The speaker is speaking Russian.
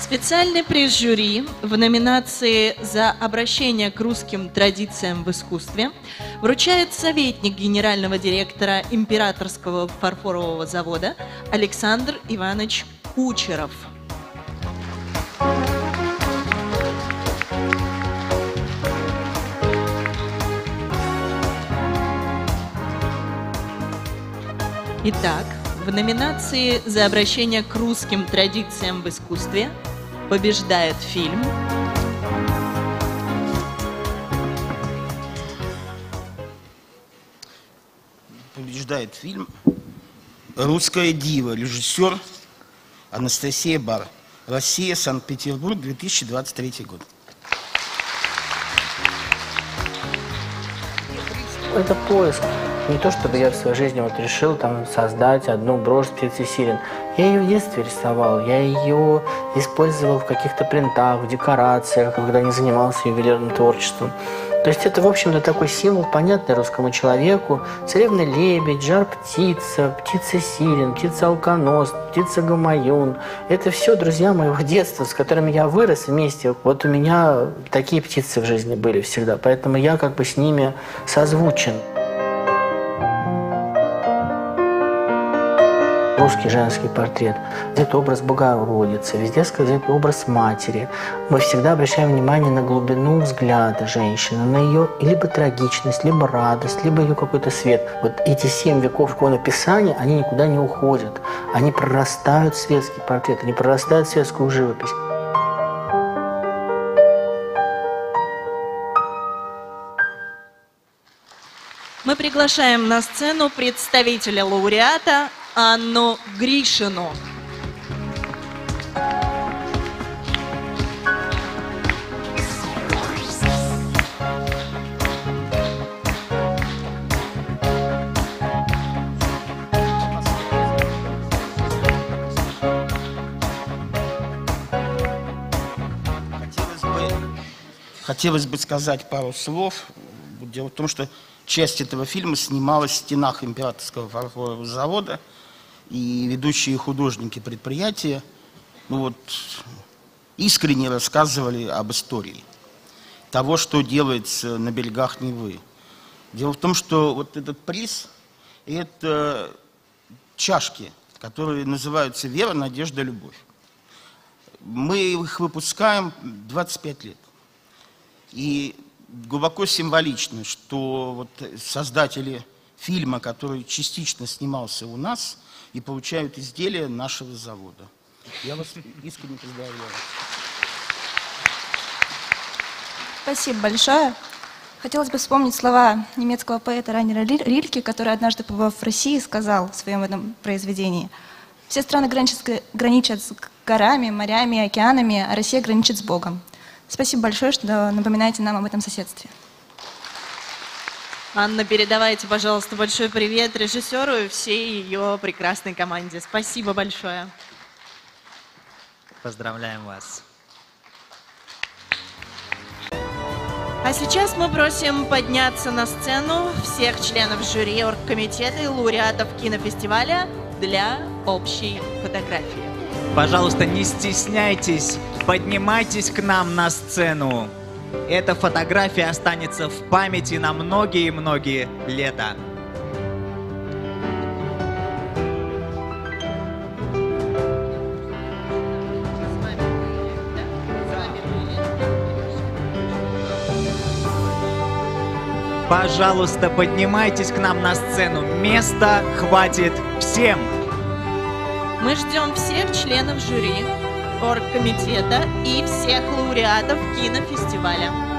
Специальный приз жюри в номинации «За обращение к русским традициям в искусстве» вручает советник генерального директора Императорского фарфорового завода Александр Иванович Кучеров. Итак, в номинации «За обращение к русским традициям в искусстве» побеждает фильм побеждает фильм «Русская дива», режиссер Анастасия Бар. Россия, Санкт-Петербург, 2023 год. Это поиск. Не то, чтобы я в своей жизни вот решил там создать одну брошь птицы сирен. Я ее в детстве рисовал, я ее использовал в каких-то принтах, в декорациях, когда не занимался ювелирным творчеством. То есть это, в общем-то, такой символ, понятный русскому человеку. Царевна лебедь, жар птица, птица сирен, птица алконос, птица гамаюн. Это все друзья моего детства, с которыми я вырос вместе. Вот у меня такие птицы в жизни были всегда, поэтому я как бы с ними созвучен. Русский женский портрет, где-то образ Богородицы, везде сказать образ матери. Мы всегда обращаем внимание на глубину взгляда женщины, на ее либо трагичность, либо радость, либо ее какой-то свет. Вот эти семь веков иконописания, они никуда не уходят. Они прорастают в светский портрет, они прорастают в светскую живопись. Мы приглашаем на сцену представителя лауреата Анну Гришину. Хотелось бы, сказать пару слов. Дело в том, что часть этого фильма снималась в стенах Императорского фарфорового завода, и ведущие художники предприятия ну вот, искренне рассказывали об истории того, что делается на берегах Невы. Дело в том, что вот этот приз – это чашки, которые называются «Вера, надежда, любовь». Мы их выпускаем 25 лет. И глубоко символично, что вот создатели фильма, который частично снимался у нас, и получают изделия нашего завода. Я вас искренне поздравляю. Спасибо большое. Хотелось бы вспомнить слова немецкого поэта Райнера Рильке, который однажды, побывав в России, сказал в своем этом произведении. Все страны граничат, с горами, морями, океанами, а Россия граничит с Богом. Спасибо большое, что напоминаете нам об этом соседстве. Анна, передавайте, пожалуйста, большой привет режиссеру и всей ее прекрасной команде. Спасибо большое. Поздравляем вас. А сейчас мы просим подняться на сцену всех членов жюри оргкомитета и лауреатов кинофестиваля для общей фотографии. Пожалуйста, не стесняйтесь, поднимайтесь к нам на сцену. Эта фотография останется в памяти на многие-многие лета. Пожалуйста, поднимайтесь к нам на сцену. Места хватит всем. Мы ждем всех членов жюри, оргкомитета и всех лауреатов кинофестиваля.